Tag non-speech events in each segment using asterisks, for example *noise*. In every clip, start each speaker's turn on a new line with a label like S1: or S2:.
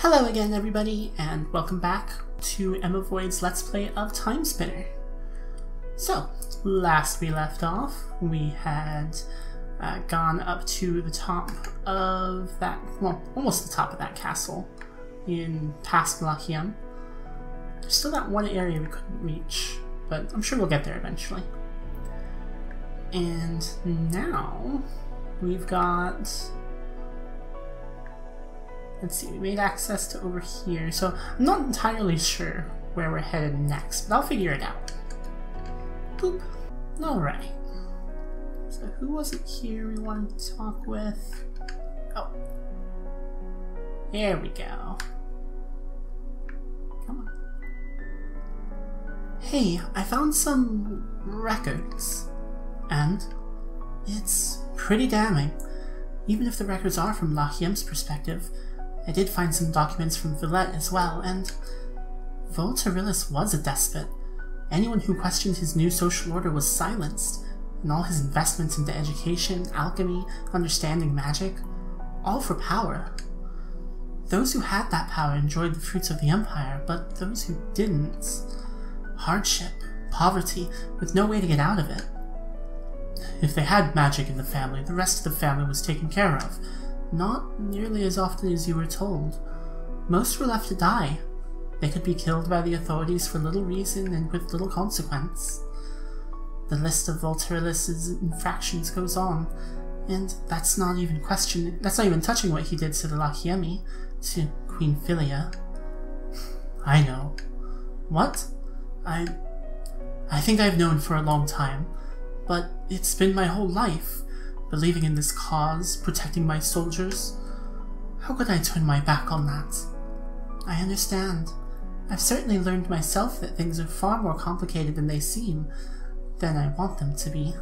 S1: Hello again, everybody, and welcome back to Emma Void's Let's Play of Time Spinner. So, last we left off, we had uh, gone up to the top of that, well, almost the top of that castle in past Lachiem. There's still that one area we couldn't reach, but I'm sure we'll get there eventually. And now we've got Let's see, we made access to over here, so I'm not entirely sure where we're headed next, but I'll figure it out. Boop. Alright. So who was it here we wanted to talk with? Oh. There we go. Come on. Hey, I found some records. And it's pretty damning. Even if the records are from Lachiem's perspective, I did find some documents from Vilete as well, and Volturilis was a despot. Anyone who questioned his new social order was silenced, and all his investments into education, alchemy, understanding magic, all for power. Those who had that power enjoyed the fruits of the Empire, but those who didn't, hardship, poverty, with no way to get out of it. If they had magic in the family, the rest of the family was taken care of, not nearly as often as you were told. Most were left to die. They could be killed by the authorities for little reason and with little consequence. The list of Volturilis' infractions goes on, and that's not even question that's not even touching what he did to the Lachiemi, to Queen Philia. *sighs* I know. What? I I think I've known for a long time, but it's been my whole life believing in this cause, protecting my soldiers. How could I turn my back on that? I understand. I've certainly learned myself that things are far more complicated than they seem, than I want them to be.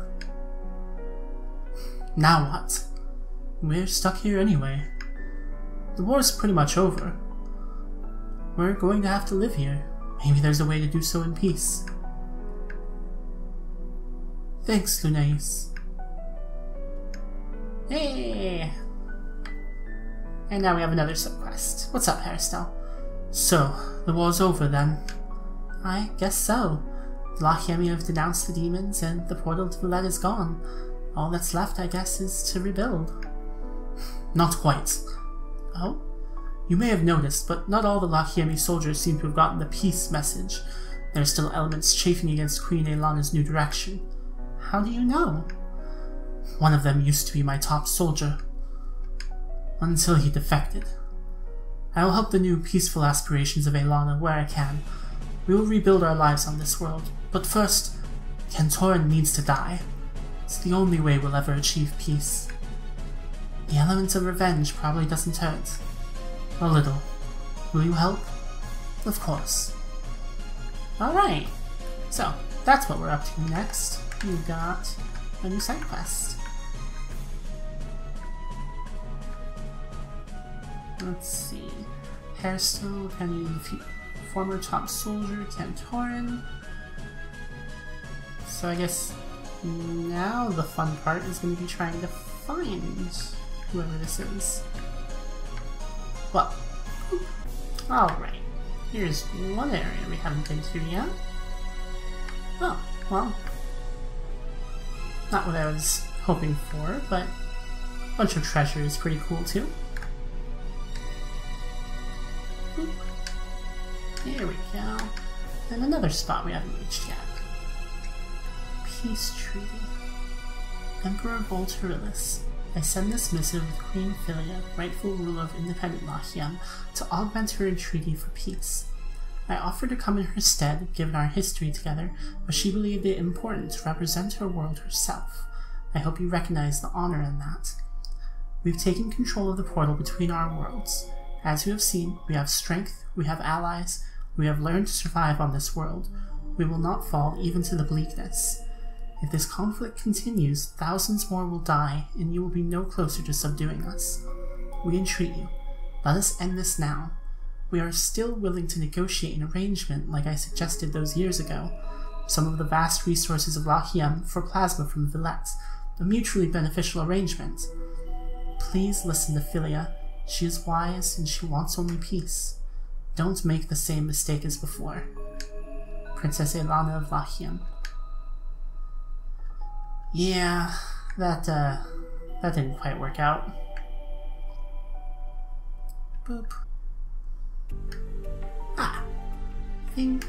S1: Now what? We're stuck here anyway. The war's pretty much over. We're going to have to live here. Maybe there's a way to do so in peace. Thanks, Lunais. Hey! And now we have another subquest. What's up, Haristel? So, the war's over then? I guess so. The Lachiemi have denounced the demons, and the portal to Vilete is gone. All that's left, I guess, is to rebuild. *laughs* Not quite. Oh? You may have noticed, but not all the Lachiemi soldiers seem to have gotten the peace message. There are still elements chafing against Queen Aelana's new direction. How do you know? One of them used to be my top soldier, until he defected. I will help the new peaceful aspirations of Aelana where I can. We will rebuild our lives on this world, but first, Cantoran needs to die. It's the only way we'll ever achieve peace. The element of revenge probably doesn't hurt. A little. Will you help? Of course. Alright, so that's what we're up to next. We've got a new side quest. Let's see. Haristel, Penny, former top soldier, Cantoran. So I guess now the fun part is going to be trying to find whoever this is. Well, alright. Here's one area we haven't been to yet. Oh, well. Not what I was hoping for, but a bunch of treasure is pretty cool too. Here we go. And another spot we haven't reached yet. Peace Treaty. Emperor Volturilis. I send this missive with Queen Philia, rightful ruler of independent Lachiem, to augment her entreaty for peace. I offered to come in her stead, given our history together, but she believed it important to represent her world herself. I hope you recognize the honor in that. We've taken control of the portal between our worlds. As you have seen, we have strength, we have allies, we have learned to survive on this world. We will not fall even to the bleakness. If this conflict continues, thousands more will die, and you will be no closer to subduing us. We entreat you. Let us end this now. We are still willing to negotiate an arrangement like I suggested those years ago. Some of the vast resources of Lachiem for plasma from Vilete, a mutually beneficial arrangement. Please listen to Philia She is wise and she wants only peace. Don't make the same mistake as before. Princess Aelana of Lachiem. Yeah, that, uh, that didn't quite work out. Boop. Ah, I think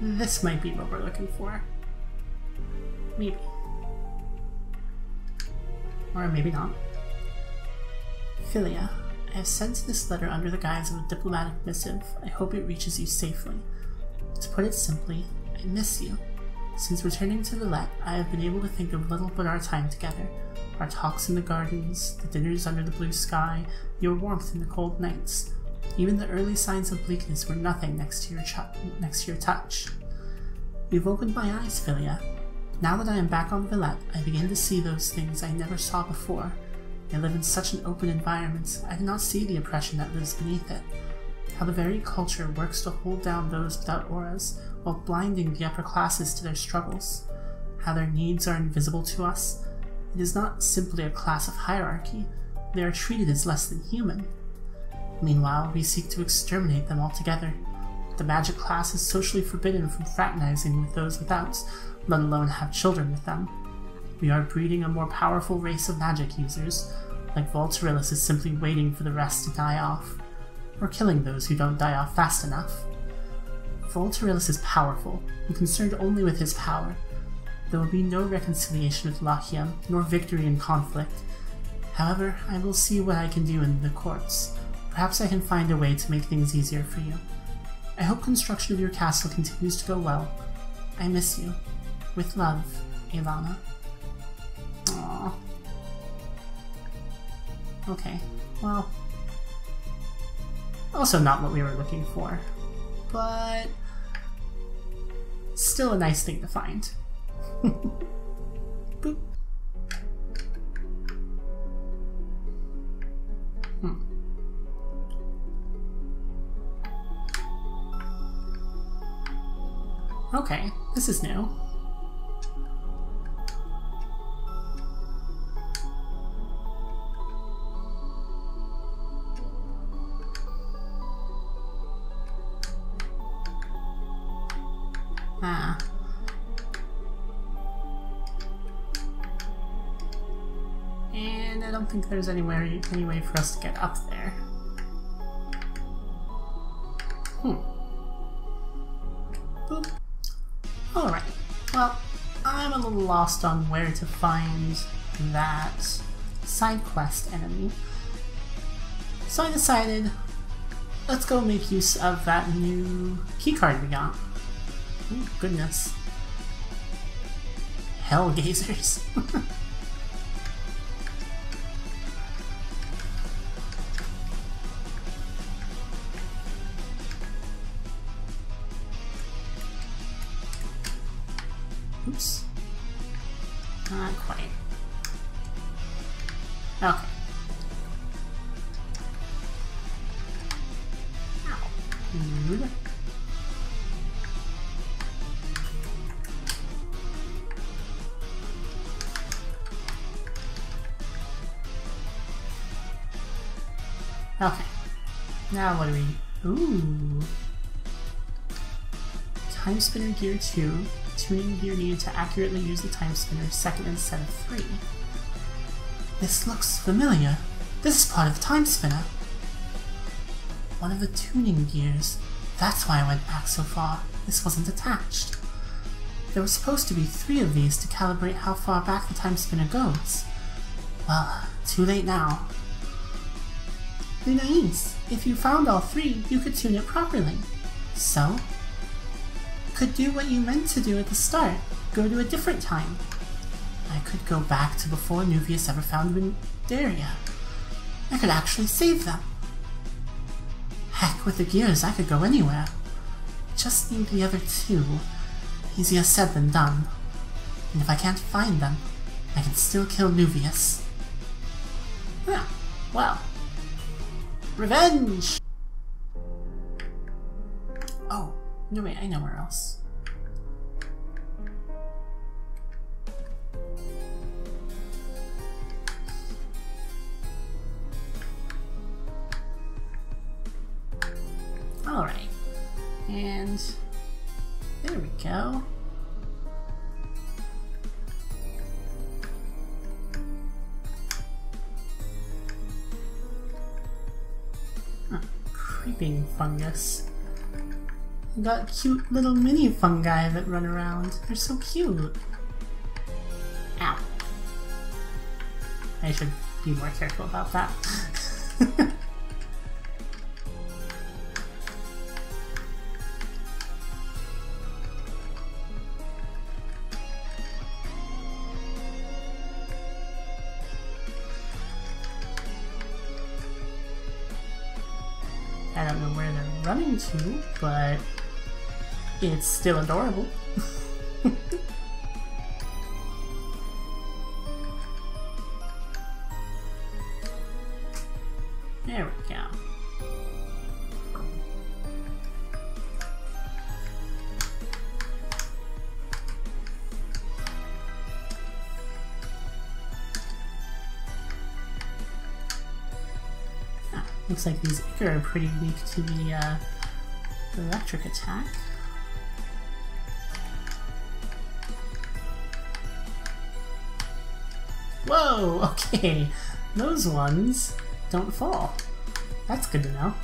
S1: this might be what we're looking for. Maybe. Or maybe not. Philia, I have sent this letter under the guise of a diplomatic missive. I hope it reaches you safely. To put it simply, I miss you. Since returning to Vilete, I have been able to think of little but our time together. Our talks in the gardens, the dinners under the blue sky, your warmth in the cold nights. Even the early signs of bleakness were nothing next to your, next to your touch. You've opened my eyes, Philia. Now that I am back on Vilete, I begin to see those things I never saw before. I live in such an open environment, I do not see the oppression that lives beneath it. How the very culture works to hold down those without auras, while blinding the upper classes to their struggles. How their needs are invisible to us. It is not simply a class of hierarchy, they are treated as less than human. Meanwhile, we seek to exterminate them altogether. The magic class is socially forbidden from fraternizing with those without, let alone have children with them. We are breeding a more powerful race of magic users, like Volturilis is simply waiting for the rest to die off, or killing those who don't die off fast enough. Volturilis is powerful, and concerned only with his power. There will be no reconciliation with Lachiem, nor victory in conflict. However, I will see what I can do in the courts. Perhaps I can find a way to make things easier for you. I hope construction of your castle continues to go well. I miss you. With love, Aelana. Aww. Okay, well. Also not what we were looking for. But still a nice thing to find. *laughs* Boop. Hmm. Okay, this is new. Ah. And I don't think there's anywhere any way for us to get up there. Lost on where to find that side quest enemy. So I decided, let's go make use of that new keycard we got. Oh, goodness. Hellgazers. Oops. *laughs* Now what do we... Ooh. Time Spinner Gear 2. Tuning gear needed to accurately use the Time Spinner second instead of three. This looks familiar. This is part of the Time Spinner. One of the tuning gears. That's why I went back so far. This wasn't attached. There were supposed to be three of these to calibrate how far back the Time Spinner goes. Well, too late now. Lunais, if you found all three, you could tune it properly. So? Could do what you meant to do at the start, go to a different time. I could go back to before Nuvius ever found Windaria. I could actually save them. Heck, with the gears, I could go anywhere. Just need the other two. Easier said than done. And if I can't find them, I can still kill Nuvius. Yeah, well. Revenge! Oh, no wait, I know where else. Alright. And there we go. Fungus. We got cute little mini fungi that run around. They're so cute. Ow. I should be more careful about that. *laughs* I don't know where they're running to, but it's still adorable. Looks like these Ichor are pretty weak to the uh, electric attack. Whoa, *laughs* okay. Those ones don't fall. That's good to know.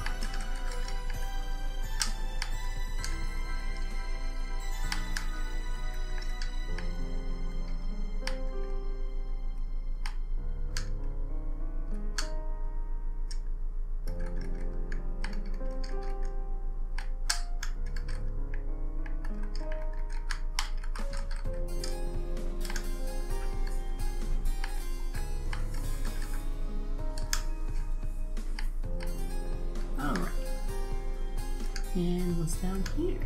S1: And what's down here?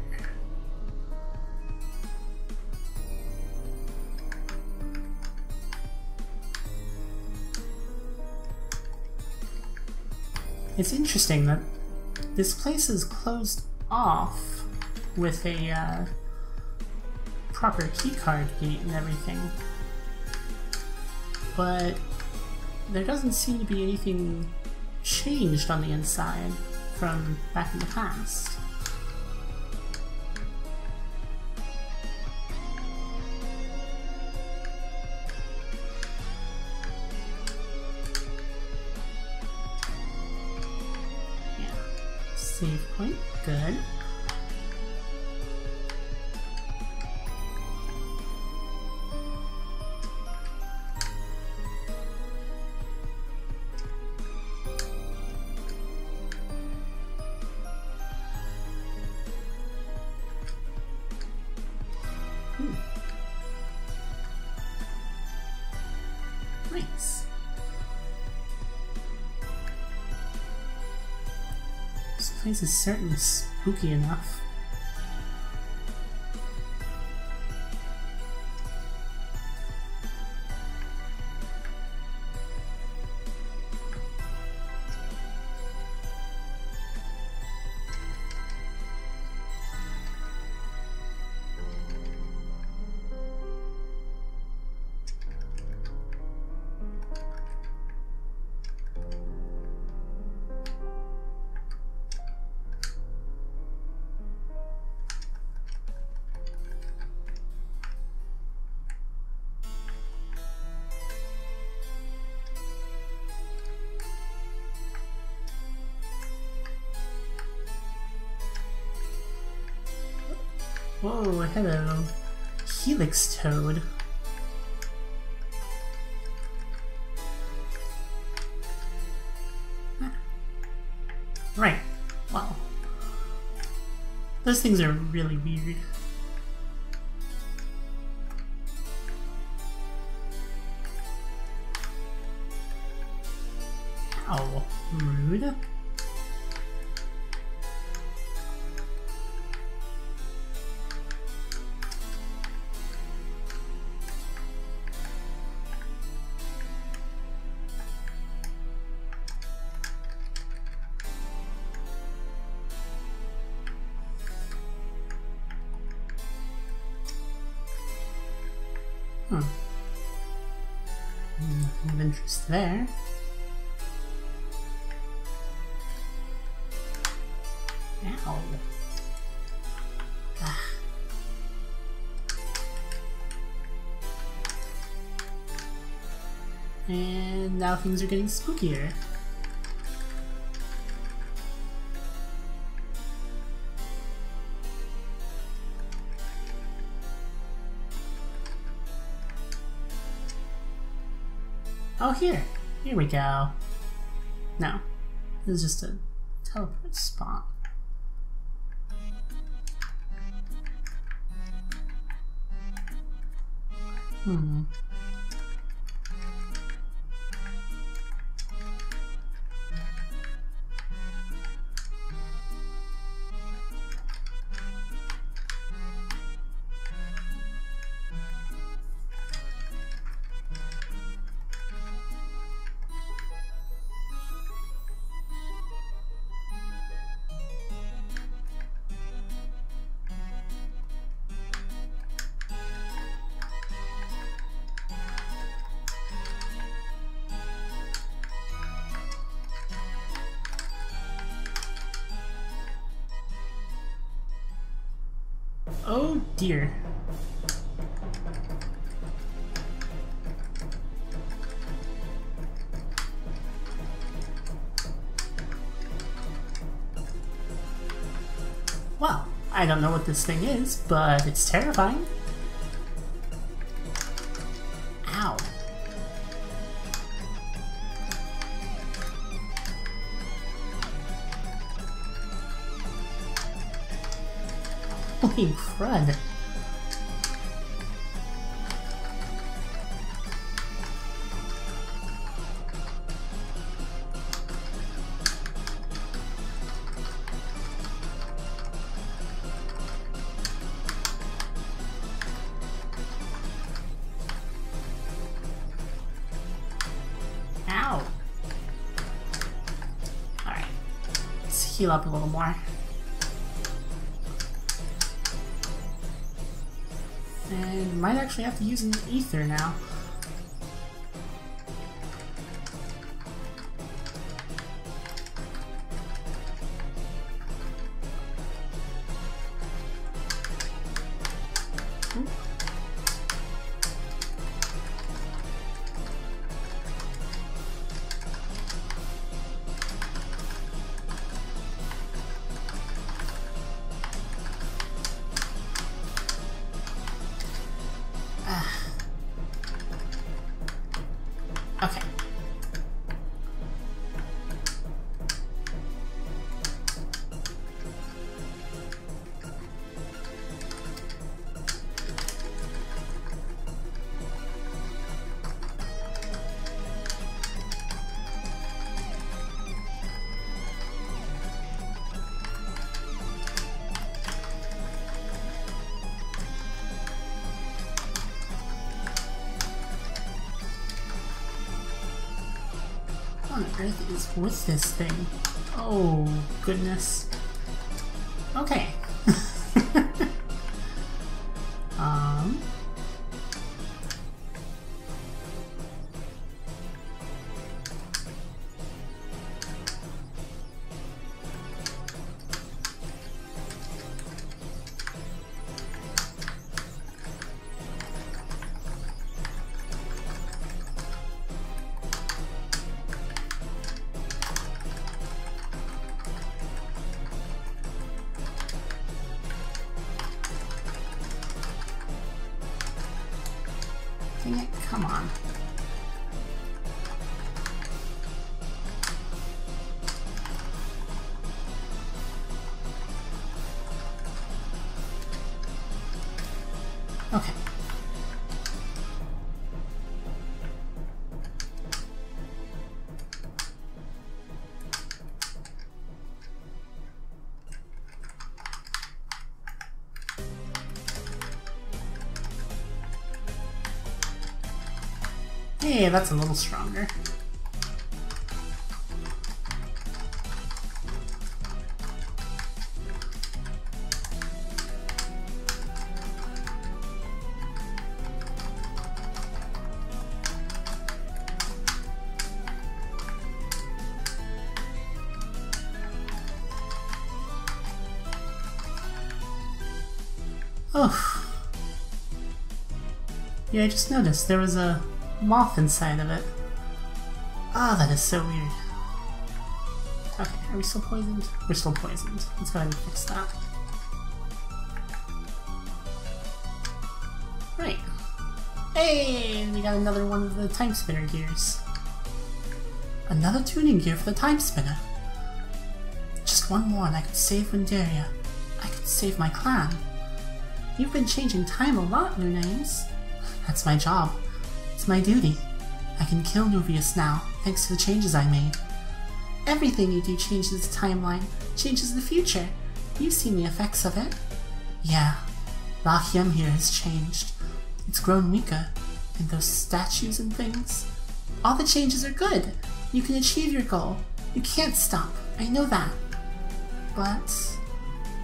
S1: It's interesting that this place is closed off with a uh, proper keycard gate and everything. But there doesn't seem to be anything changed on the inside from back in the past. Place is certainly spooky enough. Whoa, hello. Helix Toad. Right. Wow. Those things are really weird. And now things are getting spookier. Oh, here. Here we go. No. This is just a teleport spot. Hmm. Well, I don't know what this thing is, but it's terrifying. Ow. Holy crud. Up a little more. And might actually have to use an ether now. Earth is with this thing? Oh, goodness. Okay. Hey, that's a little stronger. Oh. Yeah, I just noticed there was a moth inside of it. Ah, oh, that is so weird. Okay, are we still poisoned? We're still poisoned. Let's go ahead and fix that. Right. Hey, we got another one of the Time Spinner gears. Another tuning gear for the Time Spinner. Just one more and I could save Windaria. I could save my clan. You've been changing time a lot, Lunais. That's my job. It's my duty. I can kill Nuvius now, thanks to the changes I made. Everything you do changes the timeline, changes the future. You've seen the effects of it. Yeah, Lachiem here has changed. It's grown weaker, and those statues and things. All the changes are good. You can achieve your goal. You can't stop. I know that. But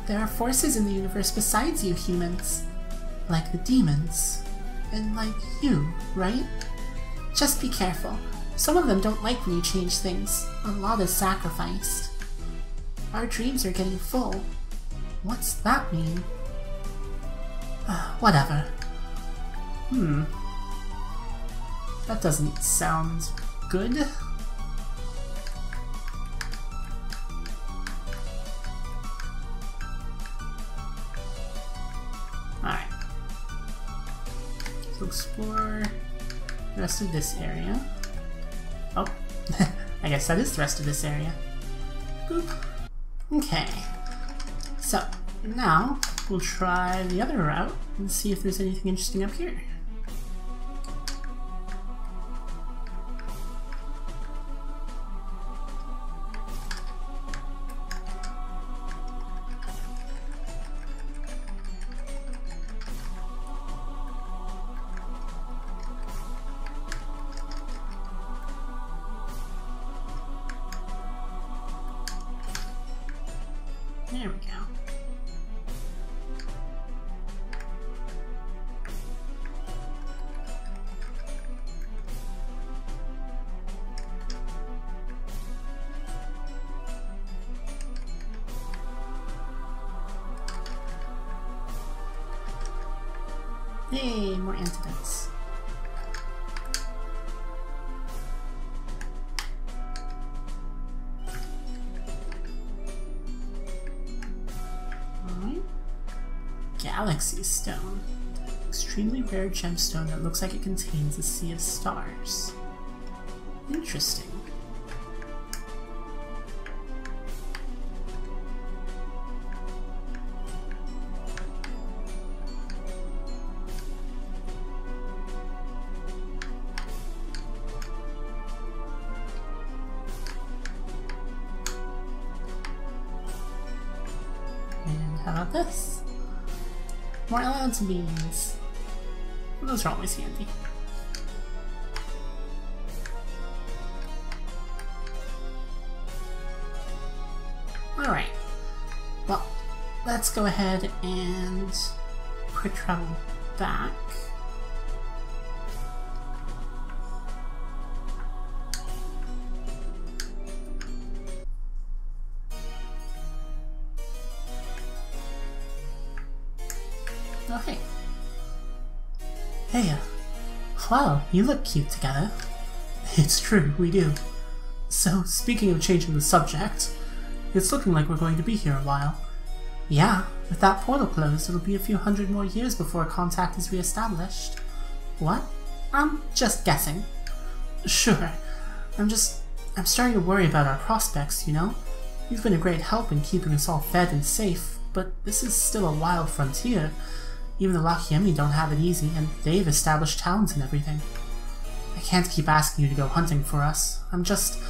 S1: there are forces in the universe besides you humans, like the demons, and like you, right? Just be careful. Some of them don't like when you change things. A lot is sacrificed. Our dreams are getting full. What's that mean? Uh, whatever. Hmm. That doesn't sound good. Explore the rest of this area. Oh, *laughs* I guess that is the rest of this area. Boop. Okay, so now we'll try the other route and see if there's anything interesting up here. Hey, more antidotes. Galaxy Stone. Extremely rare gemstone that looks like it contains a sea of stars. Interesting. Allowance beans. Those are always handy. Alright. Well, let's go ahead and quick travel back. You look cute together. *laughs* It's true, we do. So, speaking of changing the subject, it's looking like we're going to be here a while. Yeah, with that portal closed, it'll be a few hundred more years before contact is re-established. What? I'm just guessing. Sure. I'm just... I'm starting to worry about our prospects, you know? You've been a great help in keeping us all fed and safe, but this is still a wild frontier. Even the Lachiemi don't have it easy, and they've established towns and everything. I can't keep asking you to go hunting for us. I'm just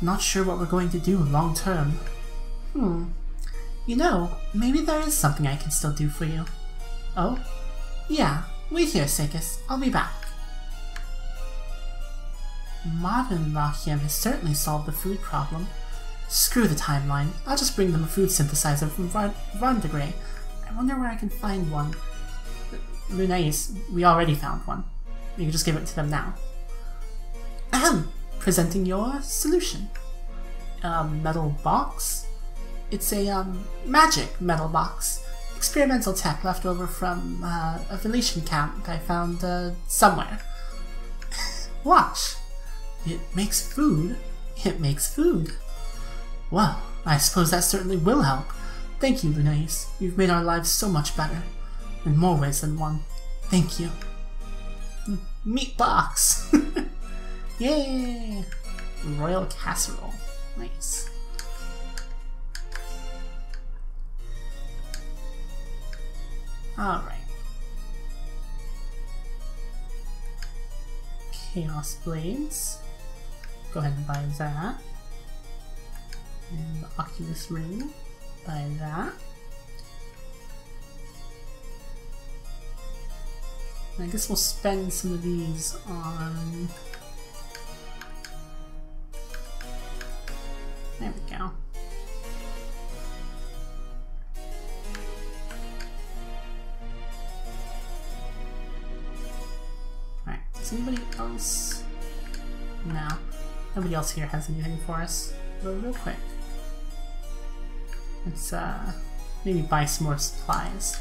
S1: not sure what we're going to do long term. Hmm. You know, maybe there is something I can still do for you. Oh? Yeah, wait here, Sekis. I'll be back. Modern Lachiem has certainly solved the food problem. Screw the timeline. I'll just bring them a food synthesizer from Rondegray. I wonder where I can find one. Lunais, we already found one. You can just give it to them now. Ahem! Presenting your solution. A metal box? It's a um, magic metal box. Experimental tech left over from uh, a Venetian camp I found uh, somewhere. *laughs* Watch! It makes food. It makes food. Well, I suppose that certainly will help. Thank you, Lunais. You've made our lives so much better. In more ways than one. Thank you. Meat box! *laughs* Yay! Royal casserole. Nice. Alright. Chaos Blades. Go ahead and buy that. And the Oculus Ring. Buy that. I guess we'll spend some of these on... There we go. Alright, does anybody else... No. Nobody else here has anything for us. Go real quick. Let's uh, maybe buy some more supplies.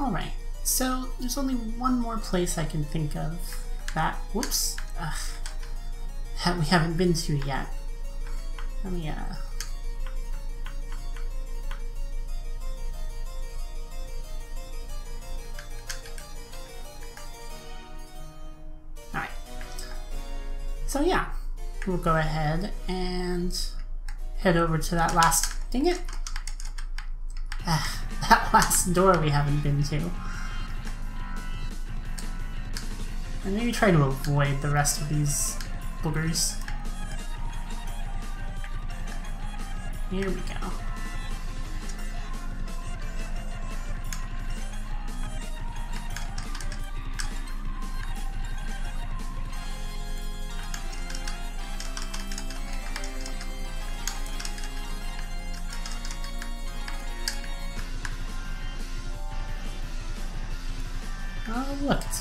S1: Alright, so there's only one more place I can think of that, whoops, ugh, that we haven't been to yet. Let me, uh... Alright. So yeah, we'll go ahead and head over to that last... Dang it! Last door we haven't been to. And maybe try to avoid the rest of these boogers. Here we go.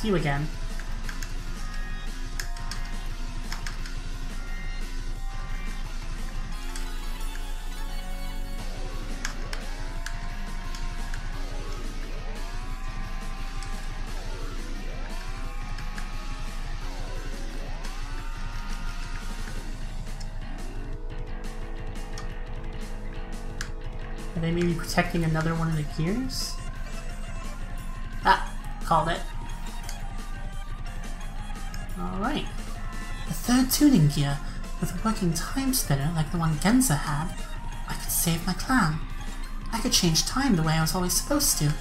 S1: You again. Are they maybe protecting another one of the gears? Ah, called it. Tuning gear, with a working time spinner like the one Genza had, I could save my clan. I could change time the way I was always supposed to.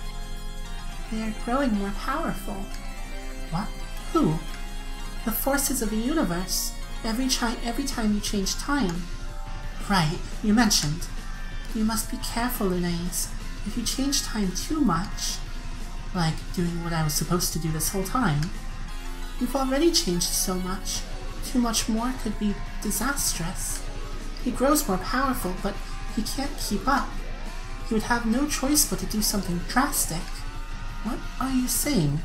S1: They are growing more powerful. What? Who? The forces of the universe. Every, every time you change time. Right, you mentioned. You must be careful, Lunais. If you change time too much, like doing what I was supposed to do this whole time, You've already changed so much. Too much more could be disastrous. He grows more powerful, but he can't keep up. He would have no choice but to do something drastic. What are you saying?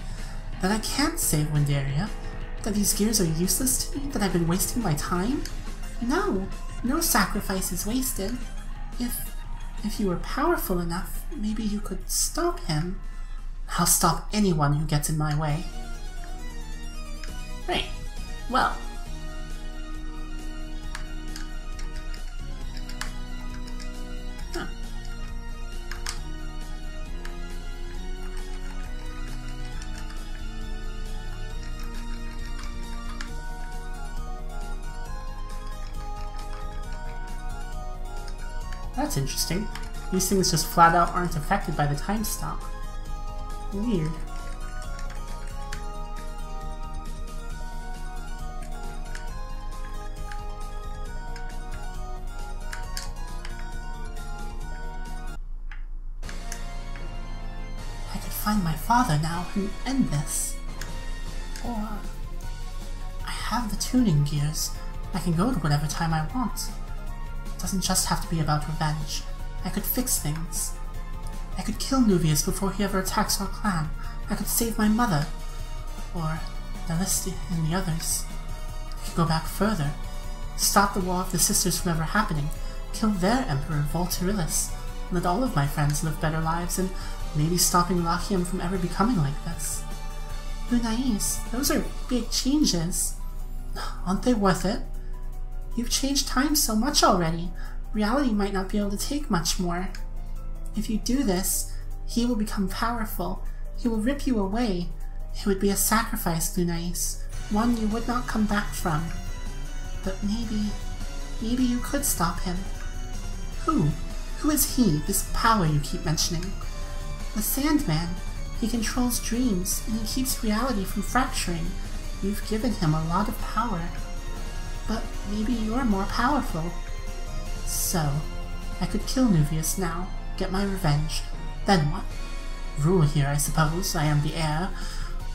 S1: That I can't save Windaria? That these gears are useless to me? That I've been wasting my time? No, no sacrifice is wasted. If if you were powerful enough, maybe you could stop him. I'll stop anyone who gets in my way. Right. Well. That's interesting. These things just flat out aren't affected by the time stop. Weird. I could find my father now and end this. Or... I have the tuning gears. I can go to whatever time I want. Doesn't just have to be about revenge. I could fix things. I could kill Nuvius before he ever attacks our clan. I could save my mother. Or Nalisti and the others. I could go back further. Stop the War of the Sisters from ever happening. Kill their Emperor, Volturilis. Let all of my friends live better lives, and maybe stopping Lachiem from ever becoming like this. Lunais, those are big changes. Aren't they worth it? You've changed time so much already. Reality might not be able to take much more. If you do this, he will become powerful. He will rip you away. It would be a sacrifice, Lunais, one you would not come back from. But maybe, maybe you could stop him. Who? Who is he, this power you keep mentioning? The Sandman. He controls dreams, and he keeps reality from fracturing. You've given him a lot of power. But maybe you're more powerful. So, I could kill Nuvius now, get my revenge. Then what? Rule here, I suppose, I am the heir.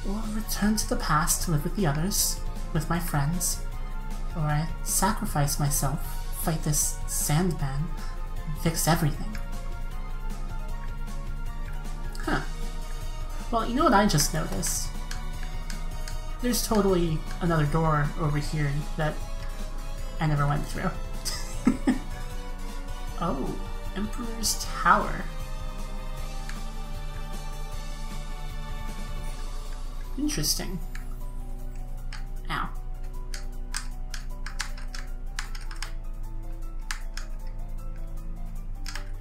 S1: Or return to the past to live with the others, with my friends. Or I sacrifice myself, fight this Sandman, fix everything. Huh. Well, you know what I just noticed? There's totally another door over here that I never went through. *laughs* oh, Emperor's Tower. Interesting. Ow.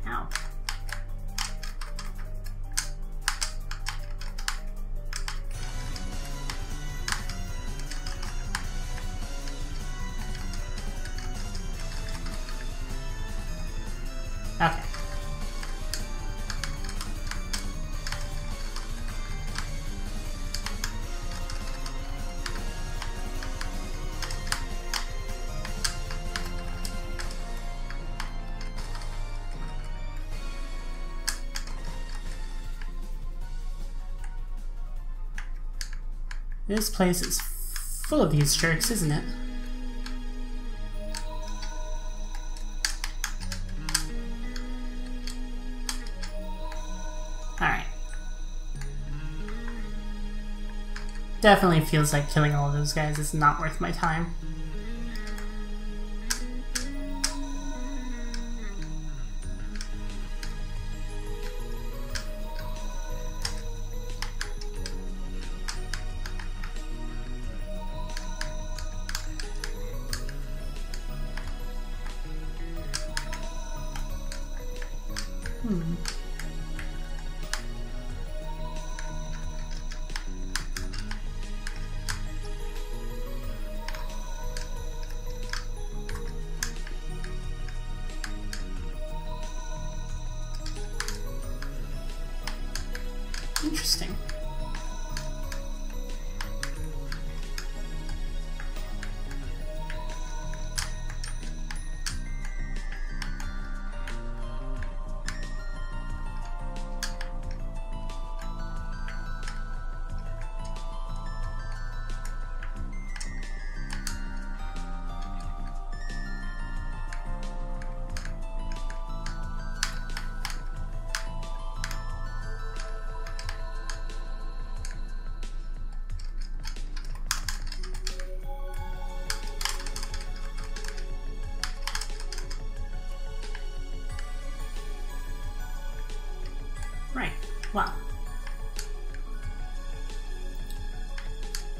S1: Ow. This place is full of these jerks, isn't it? Alright. Definitely feels like killing all those guys is not worth my time.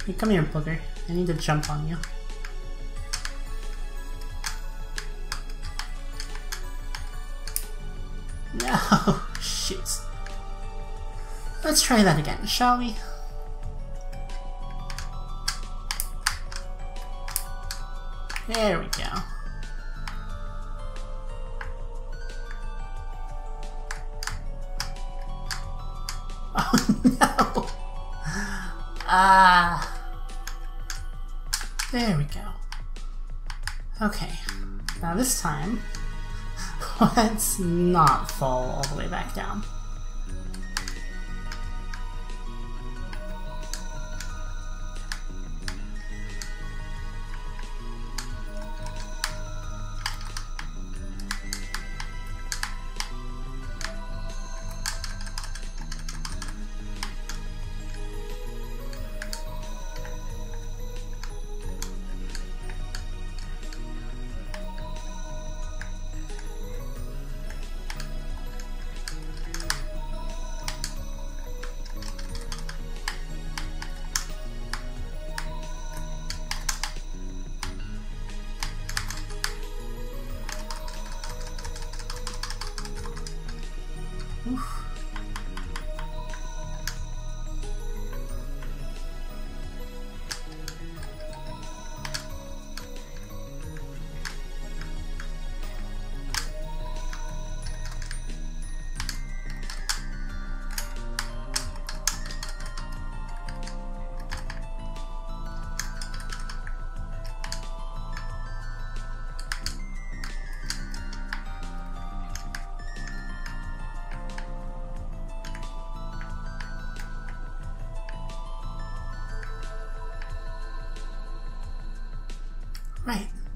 S1: Hey, come here, booger. I need to jump on you. No, *laughs* shit. Let's try that again, shall we? There we go. *laughs* let's not fall all the way back down.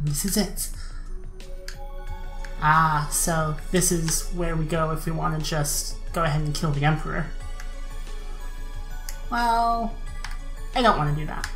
S1: This is it. Ah, so this is where we go if we want to just go ahead and kill the Emperor. Well, I don't want to do that.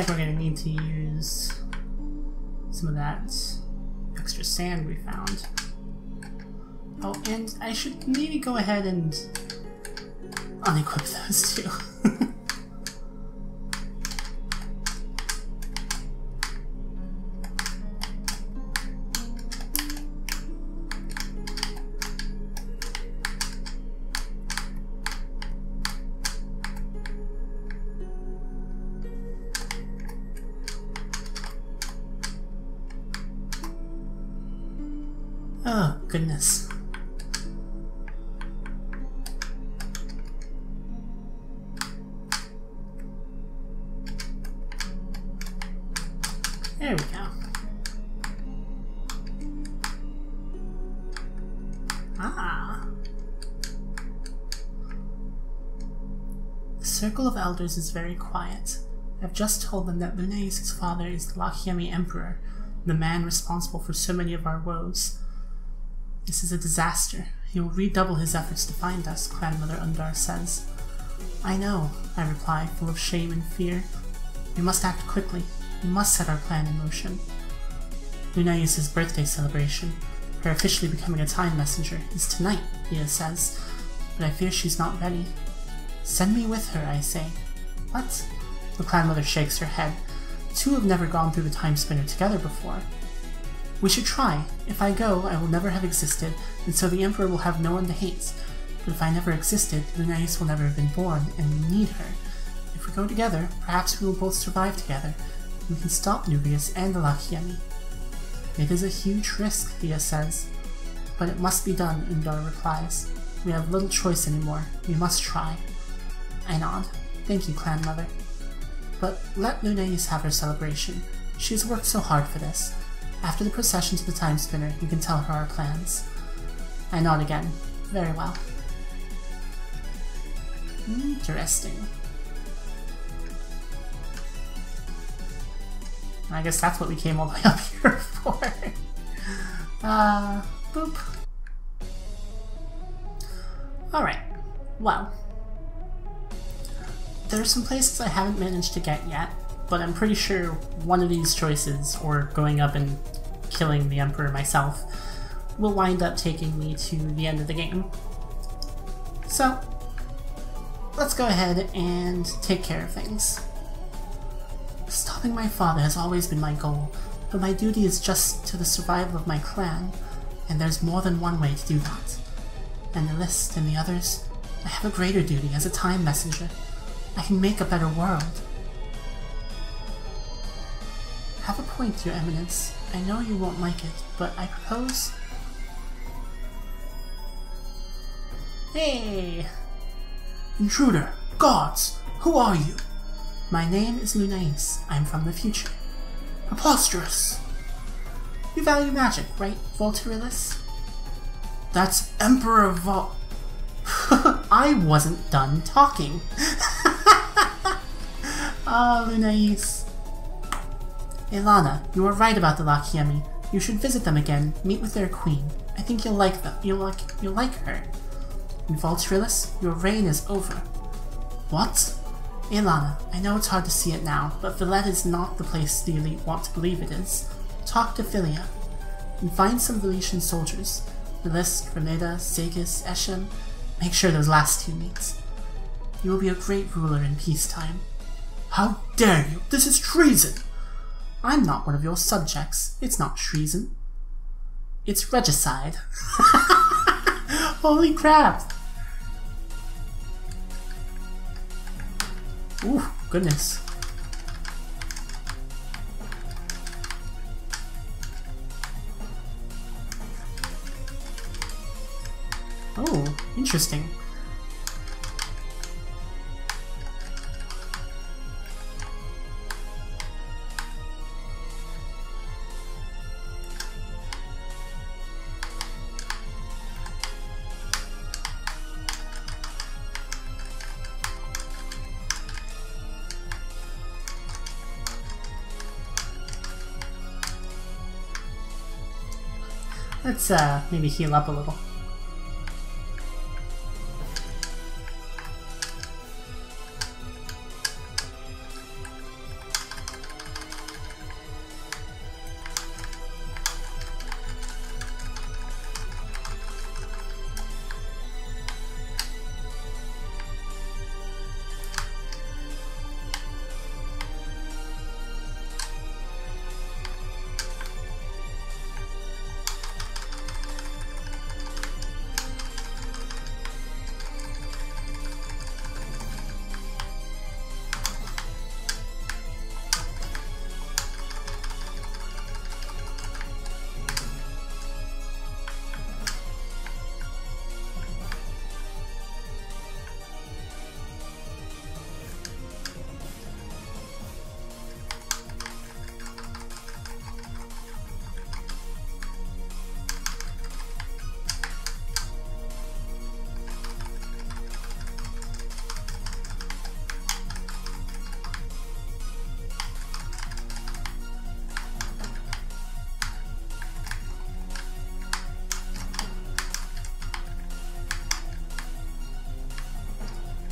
S1: Like we're gonna need to use some of that extra sand we found. Oh, and I should maybe go ahead and unequip those two. Elders is very quiet. I've just told them that Lunais' father is the Lachiemi Emperor, the man responsible for so many of our woes. This is a disaster. He will redouble his efforts to find us, Grandmother Undar says. I know, I reply, full of shame and fear. We must act quickly. We must set our plan in motion. Lunais' birthday celebration, her officially becoming a time messenger, is tonight, Leah says, but I fear she's not ready. Send me with her, I say. What? The clan mother shakes her head. Two have never gone through the time spinner together before. We should try. If I go, I will never have existed, and so the Emperor will have no one to hate. But if I never existed, Lunais will never have been born, and we need her. If we go together, perhaps we will both survive together. We can stop Nuvius and the Lachiemi. It is a huge risk, Thea says. But it must be done, Undar replies. We have little choice anymore. We must try. I nod. Thank you, Clan Mother. But let Lunais have her celebration. She has worked so hard for this. After the procession to the Time Spinner, you can tell her our plans. I nod again. Very well. Interesting. I guess that's what we came all the way *laughs* up here for. uh, boop. Alright, well. There are some places I haven't managed to get yet, but I'm pretty sure one of these choices, or going up and killing the Emperor myself, will wind up taking me to the end of the game. So, let's go ahead and take care of things. Stopping my father has always been my goal, but my duty is just to the survival of my clan, and there's more than one way to do that. And the list and the others, I have a greater duty as a time messenger. I can make a better world. Have a point, Your Eminence. I know you won't like it, but I propose... Hey! Intruder! Gods! Who are you? My name is Lunais. I'm from the future. Preposterous! You value magic, right, Volturilis? That's Emperor Vol- *laughs* I wasn't done talking. *laughs* Ah, Lunais. Aelana, you were right about the Lachiemi. You should visit them again, meet with their queen. I think you'll like them. You'll like you'll like her. In Volturilis, your reign is over. What? Aelana, I know it's hard to see it now, but Vilete is not the place the elite want to believe it is. Talk to Philia, and find some Veletian soldiers. Velist, Remeda, Sagus, Eshem. Make sure those last two meet. You will be a great ruler in peacetime. How dare you! This is treason! I'm not one of your subjects. It's not treason. It's regicide. *laughs* Holy crap! Ooh, goodness. Oh, interesting. Let's uh, maybe heal up a little.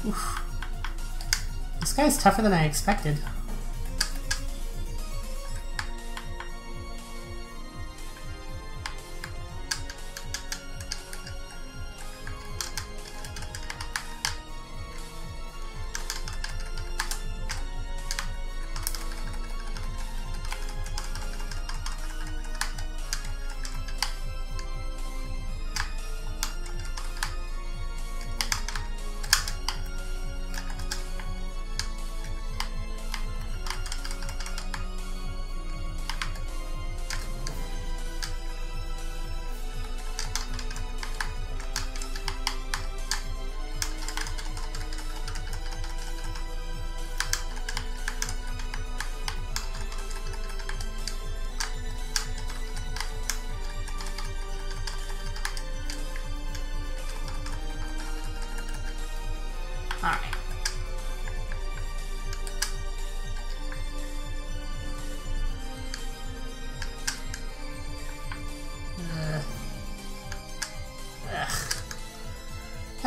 S1: Oof. This guy's tougher than I expected.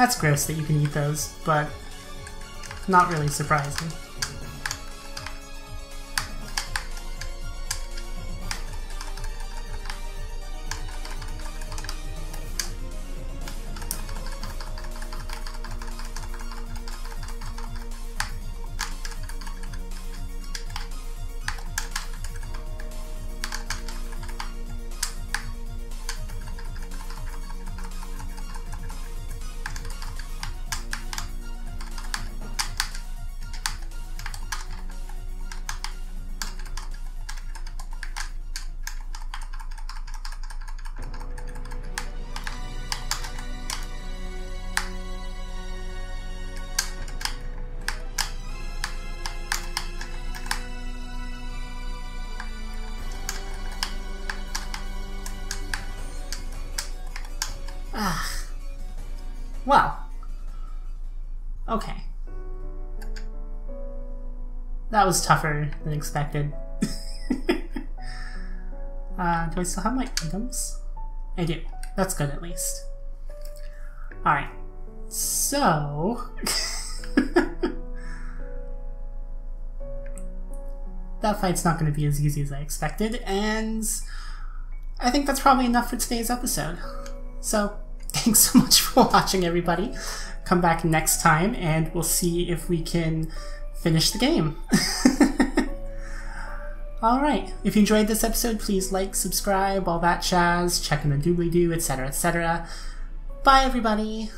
S1: That's gross that you can eat those, but not really surprising. That was tougher than expected. *laughs* uh, do I still have my items? I do. That's good at least. Alright. So... *laughs* that fight's not going to be as easy as I expected, and I think that's probably enough for today's episode. So, *laughs* thanks so much for watching, everybody. Come back next time, and we'll see if we can finish the game. *laughs* Alright, if you enjoyed this episode, please like, subscribe, all that jazz, check in the doobly-doo, etc., etc. Bye, everybody!